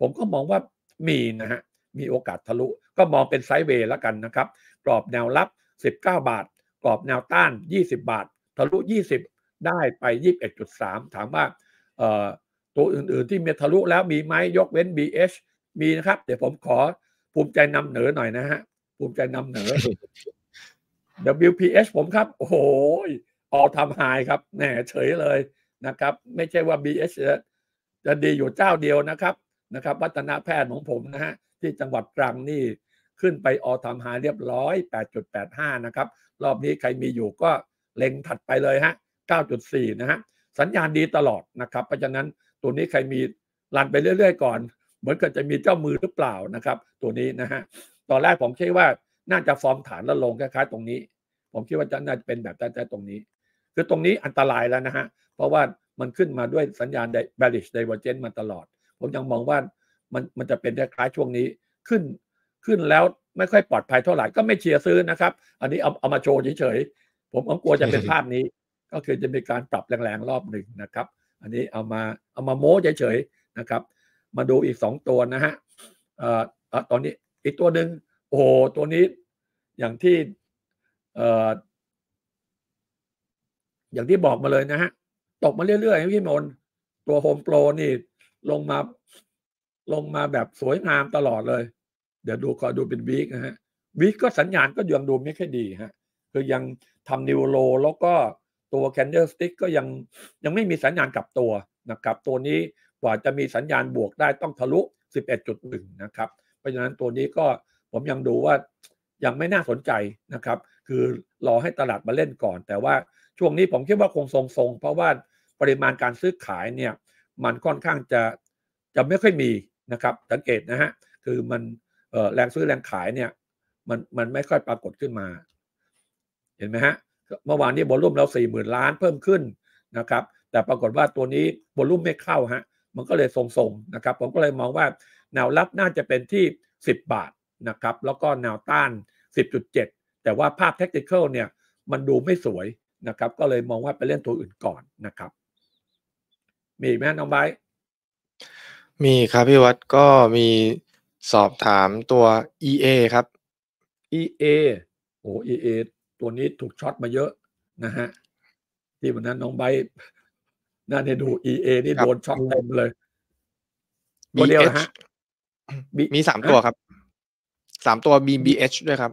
B: ผมก็มองว่ามีนะฮะ มีโอกาสทะลุ ก็มองเป็นไซด์เวย์แล้วกันนะครับ กรอบแนวรับ 19 บาท กรอบแนวต้าน 20 บาท ทะลุ 20 ได้ไป 21.3 ถามว่าตัวอื่นๆที่มีทะลุแล้วมีไหมยกเว้น BH มีนะครับ เดี๋ยวผมขอภูมิใจนำเหนอหน่อยนะฮะ ภูมิใจนำเหนอ WPH ผมครับ โอ้โหออทำไฮครับแหน่เฉยเลยนะครับ ไม่ใช่ว่า BH จะดีอยู่เจ้าเดียวนะครับนะครับ วัฒนแพทย์ของผมนะฮะ ที่จังหวัดตรังนี่ขึ้นไปออทำไฮเรียบร้อย 8.85 นะครับ รอบนี้ใครมีอยู่ก็เล็งถัดไปเลยฮะ 9.4 นะฮะ สัญญาณดีตลอดนะครับ เพราะฉะนั้นตัวนี้ใครมีรันไปเรื่อย ๆ ก่อน เหมือนกับจะมีเจ้ามือหรือเปล่านะครับ ตัวนี้นะฮะ ตอนแรกผมคิดว่าน่าจะฟอร์มฐานแล้วลงคล้ายๆตรงนี้ ผมคิดว่าจะน่าจะเป็นแบบใต้ๆตรงนี้ คือตรงนี้อันตรายแล้วนะฮะ เพราะว่ามันขึ้นมาด้วยสัญญาณ bearish divergence มาตลอด ผมยังมองว่า มันมันจะเป็นคล้ายๆช่วงนี้ขึ้นขึ้นแล้วไม่ค่อยปลอดภัยเท่าไหร่ก็ไม่เชียร์ซื้อนะครับ อันนี้เอาเอามาโชว์เฉยๆผมกลัวจะเป็นภาพนี้ ก็คือจะมีการปรับแรงๆรอบหนึ่งนะครับ อันนี้เอามาเอามาโม้เฉยๆนะครับ มาดูอีกสองตัวนะฮะเอ่อตอนนี้อีกตัวหนึ่งโอ้โหตัวนี้อย่างที่เอ่ออย่างที่บอกมาเลยนะฮะตกมาเรื่อยๆพี่มนตัวโฮมโปรนี่ลงมา ลงมาแบบสวยงามตลอดเลย เดี๋ยวดูขอดูเป็น week นะฮะ week ก็สัญญาณก็ยังดูไม่ค่อยดีฮะคือยังทำ new low แล้วก็ตัว candlestick ก็ยังยังไม่มีสัญญาณกลับตัวนะครับตัวนี้กว่าจะมีสัญญาณบวกได้ต้องทะลุ 11.1 นะครับ เพราะฉะนั้นตัวนี้ก็ผมยังดูว่ายังไม่น่าสนใจนะครับ คือรอให้ตลาดมาเล่นก่อน แต่ว่าช่วงนี้ผมคิดว่าคงทรงๆ เพราะว่าปริมาณการซื้อขายเนี่ยมันค่อนข้างจะจะไม่ค่อยมี นะครับ สังเกตนะฮะคือมันแรงซื้อแรงขายเนี่ย มันมันไม่ค่อยปรากฏขึ้นมา เห็นไหมฮะเมื่อวานนี้บอลลุ่มเราสี่หมื่นล้านเพิ่มขึ้นนะครับ แต่ปรากฏว่าตัวนี้บอลลุ่มไม่เข้าฮะมันก็เลยทรงๆนะครับ ผมก็เลยมองว่าแนวรับน่าจะเป็นที่ 10 บาทนะครับ แล้วก็แนวต้าน 10.7 แต่ว่าภาพเทคนิคเนี่ย มันดูไม่สวยนะครับ ก็เลยมองว่าไปเล่นตัวอื่นก่อนนะครับ มีไหมน้องไบร์ท
C: มีครับพี่วัด ก็มีสอบถามตัว EA ครับ
B: EA โอ้ EA ตัวนี้ถูก short มาเยอะนะฮะ ที่วันนั้นน้องไบร์ทน่าจะดู EA นี่
C: ครับ
B: โดน short เต็มเลยตัวเดียวนะฮะ B-
C: มีสามตัวครับสามตัว BBH ด้วยครับ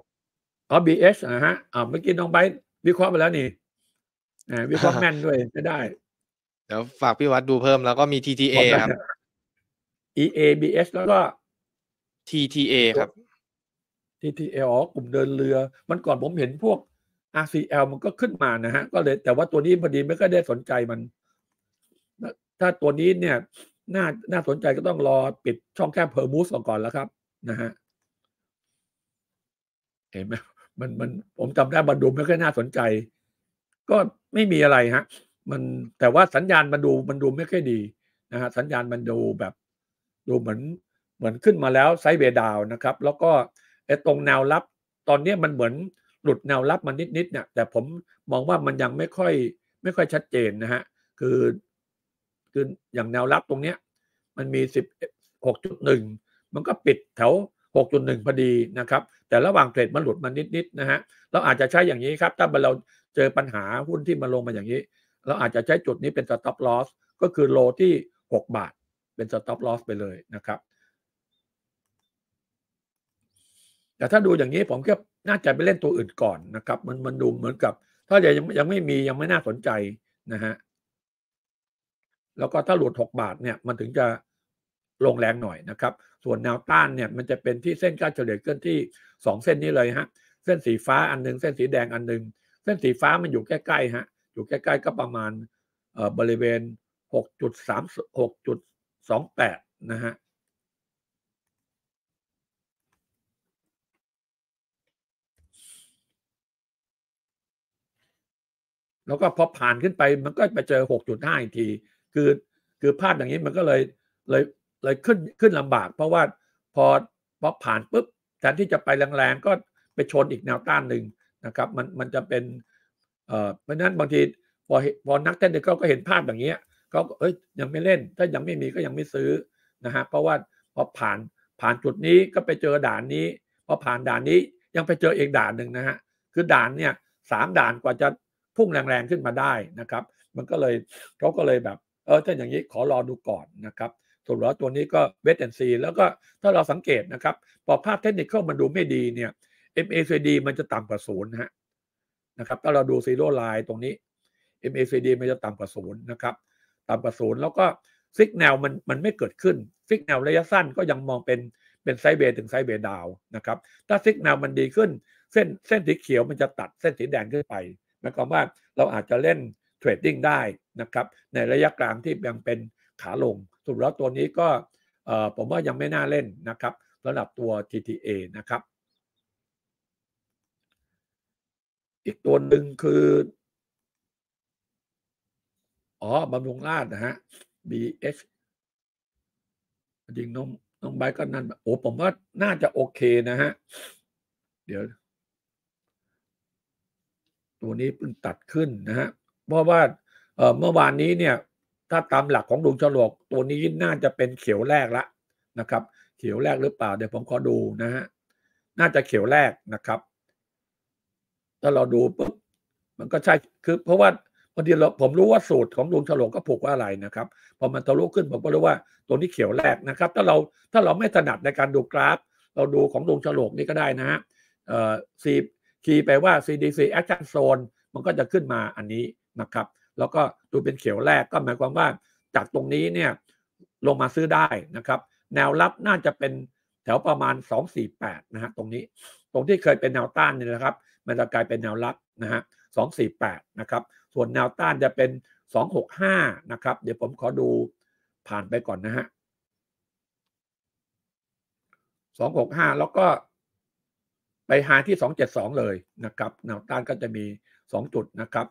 B: อ๋อ BH นะฮะอ่าเมื่อกี้น้องไบร์ทวิเคราะห์ไปแล้วนี่อ่าวิเคราะห์แม่นด้วยจะได้
C: เดี๋ยวฝากพี่วัดดูเพิ่มแล้วก็มี TTA ครับ
B: EA BH แล้วก็
C: TTA ครับ
B: TTL อ๋อกลุ่มเดินเรือ มันก่อนผมเห็นพวก RCL มันก็ขึ้นมานะฮะ ก็เลย แต่ว่าตัวนี้พอดีไม่ก็ได้สนใจมัน ถ้าตัวนี้เนี่ย น่า น่าสนใจก็ต้องรอปิดช่องแคบฮอร์มุซก่อนแล้วครับนะฮะ เห็นไหมมันมันผมจำได้มันดูไม่ค่อยน่าสนใจ ก็ไม่มีอะไรฮะ มันแต่ว่าสัญญาณมันดูมันดูไม่ค่อยดีนะฮะ สัญญาณมันดูแบบ ดูเหมือนเหมือนขึ้นมาแล้ว sideway down นะครับ แล้วก็ไอ้ตรงแนวรับ ตอนนี้มันเหมือนหลุดแนวรับมานิดๆเนี่ยแต่ผมมองว่ามันยังไม่ค่อยไม่ค่อยชัดเจนนะฮะคือคืออย่างแนวรับตรงเนี้ยมันมีสิบหกจุดหนึ่งมันก็ปิดแถวหกจุดหนึ่งพอดีนะครับ แต่ระหว่างเทรดมันหลุดมานิดๆนะฮะเราอาจจะใช้อย่างนี้ครับ ถ้าเราเจอปัญหาหุ้นที่มาลงมาอย่างนี้ เราอาจจะใช้จุดนี้เป็น stop loss ก็คือโลที่ 6 บาท เป็น stop loss ไปเลยนะครับ แต่ถ้าดูอย่างนี้ผมก็น่าจะไปเล่นตัวอื่นก่อนนะครับ มันมันดูเหมือนกับ ถ้ายังยังไม่มียังไม่น่าสนใจนะฮะแล้วก็ถ้าหลุด 6 บาทเนี่ยมันถึงจะลงแรงหน่อยนะครับ ส่วนแนวต้านเนี่ยมันจะเป็นที่เส้นค่าเฉลี่ยเคลื่อนที่ 2 เส้นนี้เลยฮะ เส้นสีฟ้าอันหนึง เส้นสีแดงอันหนึง เส้นสีฟ้ามันอยู่ใกล้ๆฮะ อยู่ใกล้ๆก็ประมาณเอ่อบริเวณ 6.3 28 นะฮะแล้วก็พอผ่านขึ้นไปมันก็ไปเจอ 6.5 อีกที คือคือภาพอย่างนี้มันก็เลยเลยเลยขึ้นขึ้นลำบาก เพราะว่าพอพอผ่านปุ๊บแทนที่จะไปแรงๆ ก็ไปชนอีกแนวต้านหนึ่งนะครับมันมันจะเป็นเอ่อเพราะฉะนั้นบางทีพอเห็นพอนักเทคนิคก็เห็นภาพอย่างเงี้ย เขาก็เอ้ยยังไม่เล่น ถ้ายังไม่มีก็ยังไม่ซื้อนะฮะเพราะว่าพอผ่านผ่านจุดนี้ก็ไปเจอด่านนี้พอผ่านด่านนี้ยังไปเจออีกด่านหนึ่งนะฮะคือด่านเนี่ยสามด่านกว่าจะพุ่งแรงๆขึ้นมาได้นะครับ มันก็เลยเขาก็เลยแบบเออถ้าอย่างนี้ขอรอดูก่อนนะครับส่วนแล้วตัวนี้ก็เวทแอนซีแล้วก็ถ้าเราสังเกตนะครับพอภาพเทคนิคมันดูไม่ดีเนี่ย MACD มันจะต่ำกว่าศูนย์ฮะนะครับถ้าเราดู zero line ตรงนี้ MACD มันจะต่ำกว่าศูนย์นะครับ ต่ำกว่าศูนย์แล้วก็ signal มันมันไม่เกิดขึ้น signal ระยะสั้นก็ยังมองเป็นเป็น sideway ถึง sideway down นะครับถ้า signal มันดีขึ้น เส้นเส้นสีเขียวมันจะตัดเส้นสีแดงขึ้นไปหมายความว่าเราอาจจะเล่น trading ได้นะครับในระยะกลางที่ยังเป็นขาลงสรุปแล้วตัวนี้ก็ผมว่ายังไม่น่าเล่นนะครับสำหรับตัว TTA นะครับ อีกตัวหนึ่งคือ อ๋อบำรุงราชนะฮะ BH จริงน้องน้องไบก็นั่นโอ้ผมว่าน่าจะโอเคนะฮะ เดี๋ยว ตัวนี้เพิ่งตัดขึ้นนะฮะ เพราะว่าเอ่อเมื่อวานนี้เนี่ย ถ้าตามหลักของดวงฉลกตัวนี้น่าจะเป็นเขียวแรกละนะครับ เขียวแรกหรือเปล่า เดี๋ยวผมขอดูนะฮะ น่าจะเขียวแรกนะครับ ถ้าเราดูปุ๊บมันก็ใช่คือเพราะว่า บางทีเราผมรู้ว่าสูตรของดวงฉลกก็ผูกว่าอะไรนะครับพอมันทะลุขึ้นผมก็รู้ว่าตัวนี้เขียวแรกนะครับ ถ้าเราถ้าเราไม่ถนัดในการดูกราฟ เราดูของดวงฉลกนี่ก็ได้นะฮะเอ่อซีคีย์ไปว่า CDC Action Zone มันก็จะขึ้นมาอันนี้นะครับ แล้วก็ดูเป็นเขียวแรกก็หมายความว่าจากตรงนี้เนี่ยลงมาซื้อได้นะครับ แนวรับน่าจะเป็นแถวประมาณ 248 นะฮะตรงนี้ ตรงที่เคยเป็นแนวต้านเนี่ยนะครับ มันจะกลายเป็นแนวรับนะฮะ 248 นะครับ ส่วนแนวต้านจะเป็น 265 นะครับ เดี๋ยวผมขอดูผ่านไปก่อนนะฮะ 265 แล้วก็ไปหาที่ 272 เลยนะครับ แนวต้านก็จะมี 2 จุดนะครับ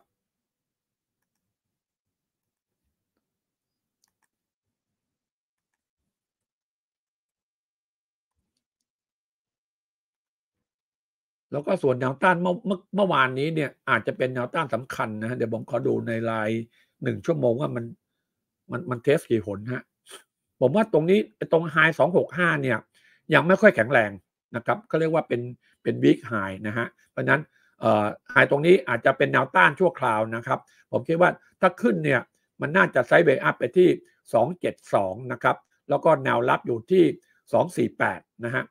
B: แล้วก็ส่วนแนวต้านเมื่อเมื่อวานนี้เนี่ยอาจจะเป็นแนวต้านสำคัญนะฮะเดี๋ยวผมขอดูในไลน์หนึ่งชั่วโมงว่ามันมันมันเทสกี่หนฮะผมว่าตรงนี้ตรงไฮสองหกห้าเนี่ยยังไม่ค่อยแข็งแรงนะครับก็เรียกว่าเป็นเป็นวิกไฮนะฮะเพราะนั้นเอ่อไฮตรงนี้อาจจะเป็นแนวต้านชั่วคราวนะครับ ผมคิดว่าถ้าขึ้นเนี่ยมันน่าจะไซด์เวย์อัพไปที่ 272 นะครับ แล้วก็แนวรับอยู่ที่ 248 นะฮะ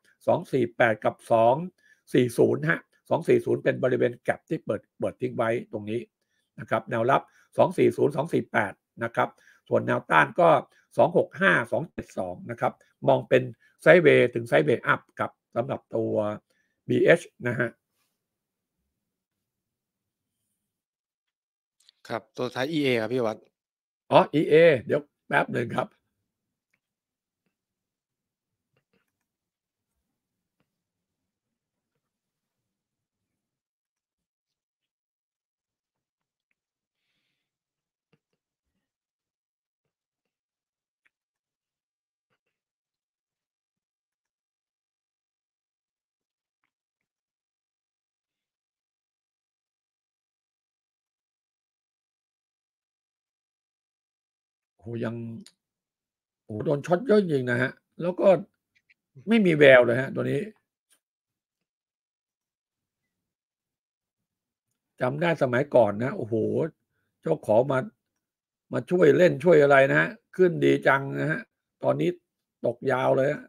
B: 248 กับ 240ฮะ240 เป็นบริเวณแก็บที่เปิดเปิดทิ้งไว้ตรงนี้นะครับแนวรับ 240 248นะครับส่วนแนวต้านก็ 265 272นะครับมองเป็นไซด์เวย์ถึงไซด์เวย์อัพกับสำหรับตัว BH นะฮะ
C: ครับ ตัวท้าย EA ครับพี่วัด
B: อ๋อ EA เดี๋ยวแป๊บหนึ่งครับ หยังโอ้โหโดนช็อตเยอะจริงนะฮะ แล้วก็ไม่มีแววเลยฮะ ตัวนี้จำได้สมัยก่อนนะ โอ้โห เจ้าของมา มาช่วยเล่นช่วยอะไรนะฮะ ขึ้นดีจังนะฮะ ตอนนี้ตกยาวเลยฮะ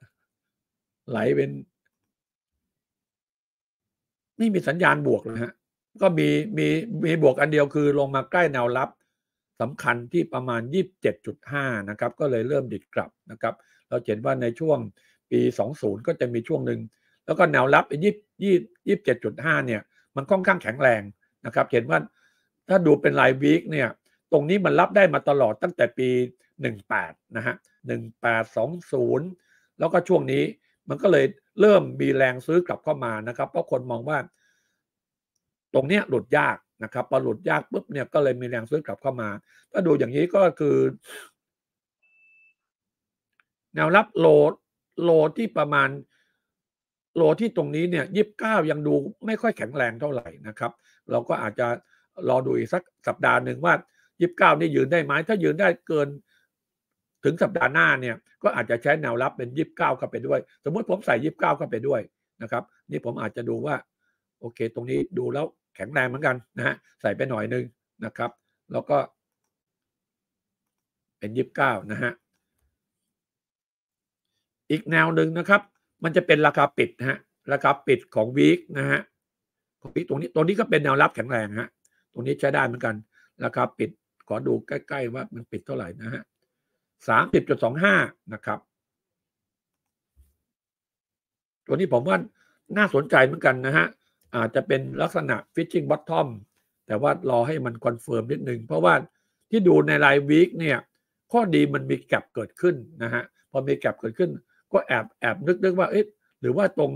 B: ไหลเป็น ไม่มีสัญญาณบวกเลยฮะ ก็มีมีมีบวกอันเดียวคือลงมาใกล้แนวรับ สำคัญที่ประมาณ 27.5 นะครับ ก็เลยเริ่มดิดกลับนะครับ เราเห็นว่าในช่วงปี 20 ก็จะมีช่วงหนึ่ง แล้วก็แนวรับ27.5 เนี่ย มันค่อนข้างแข็งแรงนะครับ เห็นว่าถ้าดูเป็นรายวีคเนี่ย ตรงนี้มันรับได้มาตลอดตั้งแต่ปี 18 นะฮะ 1820 แล้วก็ช่วงนี้มันก็เลยเริ่มมีแรงซื้อกลับเข้ามานะครับ เพราะคนมองว่า ตรงเนี้ยหลุดยาก นะครับพอหลุดยากปุ๊บเนี่ยก็เลยมีแรงซื้อกลับเข้ามา ถ้าดูอย่างนี้ก็คือ แนวรับโลโลที่ประมาณโลที่ตรงนี้เนี่ยยี่สิบเก้ายังดูไม่ค่อยแข็งแรงเท่าไหร่นะครับ เราก็อาจจะรอดูอีกสักสัปดาห์หนึ่งว่ายี่สิบเก้านี่ยืนได้ไหมถ้ายืนได้เกินถึงสัปดาห์หน้าเนี่ยก็อาจจะใช้แนวรับเป็นยี่สิบเก้าเข้าไปด้วย สมมุติผมใส่ยี่สิบเก้าเข้าไปด้วยนะครับ นี่ผมอาจจะดูว่า โอเค ตรงนี้ดูแล้ว แข็งแรงเหมือนกันนะฮะใส่ไปหน่อยนึงนะครับ แล้วก็ เป็นยี่สิบเก้านะฮะอีกแนวหนึ่งนะครับ มันจะเป็นราคาปิดนะฮะราคาปิดของวีคนะฮะของวีคตรงนี้ตรงนี้ก็เป็นแนวรับแข็งแรงฮะตรงนี้ใช้ได้เหมือนกัน ราคาปิดขอดูใกล้ ๆ ว่ามันปิดเท่าไหร่นะฮะสามสิบจุดสองห้านะครับ ตัวนี้ผมว่าน่าสนใจเหมือนกันนะฮะ อาจจะเป็นลักษณะ fishing bottom แต่ว่ารอให้มัน confirm นิดนึง เพราะว่าที่ดูในราย week เนี่ย ข้อดีมันมี gap เกิดขึ้นนะฮะ พอมี gap เกิดขึ้น ก็แอบแอบนึกนึกว่าเอ๊ะหรือว่าตรง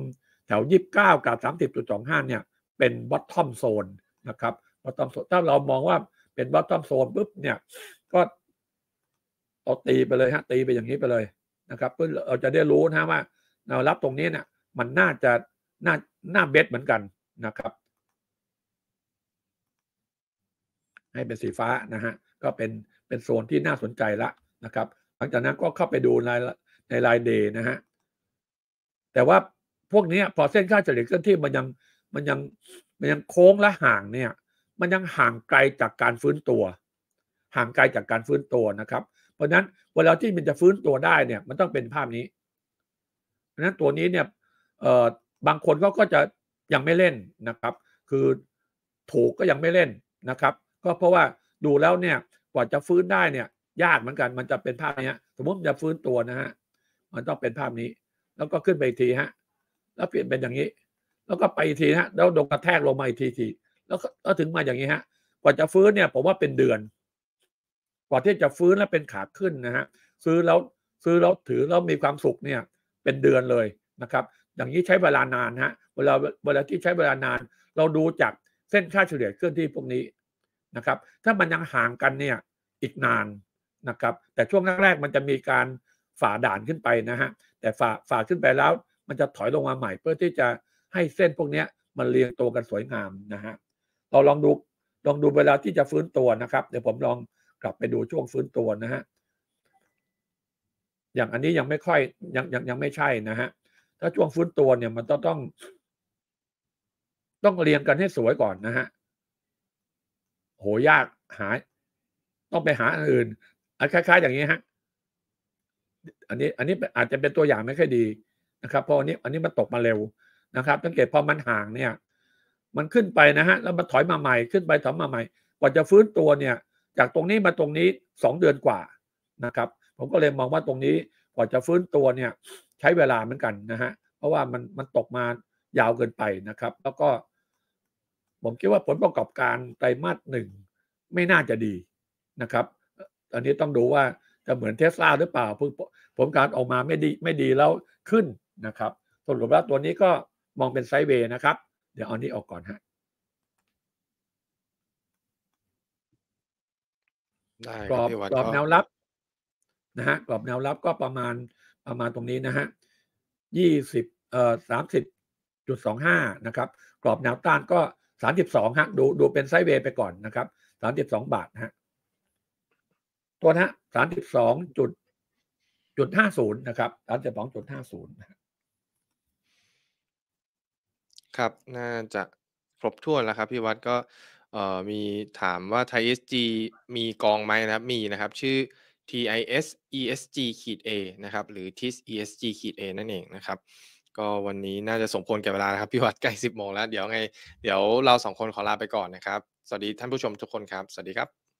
B: แถวยี่สิบเก้ากับสามสิบจุดสองห้าเนี่ย เป็น bottom zone นะครับ bottom zone ถ้าเรามองว่าเป็น bottom zone ปุ๊บเนี่ย ก็เอาตีไปเลยฮะตีไปอย่างนี้ไปเลยนะครับเพื่อเราจะได้รู้นะว่าแนวรับตรงนี้เนี่ยมันน่าจะน่าน่าเบสเหมือนกัน นะครับ ให้เป็นสีฟ้านะฮะก็เป็นเป็นโซนที่น่าสนใจละนะครับ หลังจากนั้นก็เข้าไปดูในในรายเดย์นะฮะแต่ว่าพวกนี้พอเส้นค่าเฉลี่ยเคลื่อนที่มันยังมันยังมันยังโค้งและห่างเนี่ย มันยังห่างไกลจากการฟื้นตัว ห่างไกลจากการฟื้นตัวนะครับ เพราะฉะนั้นเวลาที่มันจะฟื้นตัวได้เนี่ย มันต้องเป็นภาพนี้ เพราะฉะนั้นตัวนี้เนี่ยเอ่อบางคนเขาก็จะ ยังไม่เล่นนะครับ คือถูกก็ยังไม่เล่นนะครับ ก็เพราะว่าดูแล้วเนี่ยกว่าจะฟื้นได้เนี่ย ยากเหมือนกันมันจะเป็นภาพนี้สมมติจะฟื้นตัวนะฮะมันต้องเป็นภาพนี้ แล้วก็ขึ้นไปอีกทีฮะแล้วเปลี่ยนเป็นอย่างนี้ แล้วก็ไปอีกทีฮะแล้วโดนกระแทกลงมาอีกทีทีแล้วก็ถึงมาอย่างนี้ฮะ กว่าจะฟื้นเนี่ยผมว่าเป็นเดือน กว่าที่จะฟื้นแล้วเป็นขาขึ้นนะฮะซื้อแล้วซื้อแล้วถือแล้วมีความสุขเนี่ยเป็นเดือนเลยนะครับ อย่างนี้ใช้เวลานานฮะ วลาเวลาที่ใช้เวลานาน เราดูจากเส้นค่าเฉลี่ยเคลื่อนที่พวกนี้นะครับ ถ้ามันยังห่างกันเนี่ยอีกนานนะครับ แต่ช่วงแรกๆมันจะมีการฝ่าด่านขึ้นไปนะฮะแต่ฝ่าฝ่าขึ้นไปแล้ว มันจะถอยลงมาใหม่เพื่อที่จะให้เส้นพวกนี้มันมันเรียงตัวกันสวยงามนะฮะเราลองดูลองดูเวลาที่จะฟื้นตัวนะครับ เดี๋ยวผมลองกลับไปดูช่วงฟื้นตัวนะฮะอย่างอันนี้ยังไม่ค่อยยังยังยังไม่ใช่นะฮะถ้าช่วงฟื้นตัวเนี่ยมันต้องต้อง ต้องเรียงกันให้สวยก่อนนะฮะโหยากหา ต้องไปหาอันอื่นอันคล้าย ๆ อย่างนี้ฮะอันนี้อันนี้อาจจะเป็นตัวอย่างไม่ค่อยดีนะครับเพราะอันนี้ อันนี้มันตกมาเร็วนะครับสังเกตพอมันห่างเนี่ย มันขึ้นไปนะฮะแล้วมันถอยมาใหม่ขึ้นไปถอยมาใหม่กว่าจะฟื้นตัวเนี่ย จากตรงนี้มาตรงนี้สองเดือนกว่านะครับ ผมก็เลยมองว่าตรงนี้กว่าจะฟื้นตัวเนี่ย ใช้เวลาเหมือนกันนะฮะเพราะว่ามันมันตกมายาวเกินไปนะครับ แล้วก็ ผมคิดว่าผลประกอบการไตรมาสหนึ่งไม่น่าจะดีนะครับ อันนี้ต้องดูว่าจะเหมือนเทสลาหรือเปล่าผลการออกมาไม่ดีไม่ดีแล้วขึ้นนะครับสรุปแล้วตัวนี้ก็มองเป็นไซด์เวย์นะครับ เดี๋ยวเอานี้ออกก่อนฮะ
C: ได้
B: กรอบ
C: พี่วัด
B: กรอบ
C: ก็
B: แนวรับนะฮะกรอบแนวรับก็ประมาณประมาณตรงนี้นะฮะยี่สิบเอ่อสามสิบจุดสองห้านะครับ กรอบแนวต้านก็ สามสิบสองฮะดูดูเป็นไซด์เวย์ไปก่อนนะครับสามสิบสองบาทนะฮะตัวนะฮะสามสิบสองจุดจุดห้าศูนย์นะครับสามสิบสองจุดห้าศูนย์
C: ครับน่าจะครบถ้วนแล้วครับพี่วัดก็เอ่อมีถามว่าไทย SG มีกองไหมนะครับ มีนะครับ ชื่อ TIS ESG ขีด A นะครับ หรือ TIS ESG ขีด A นั่นเองนะครับ ก็วันนี้น่าจะสมควรแก่เวลานะครับพี่วัดใกล้สิบโมงแล้ว เดี๋ยวไง เดี๋ยวเราสองคนขอลาไปก่อนนะครับ สวัสดีท่านผู้ชมทุกคนครับ สวัสดีครับ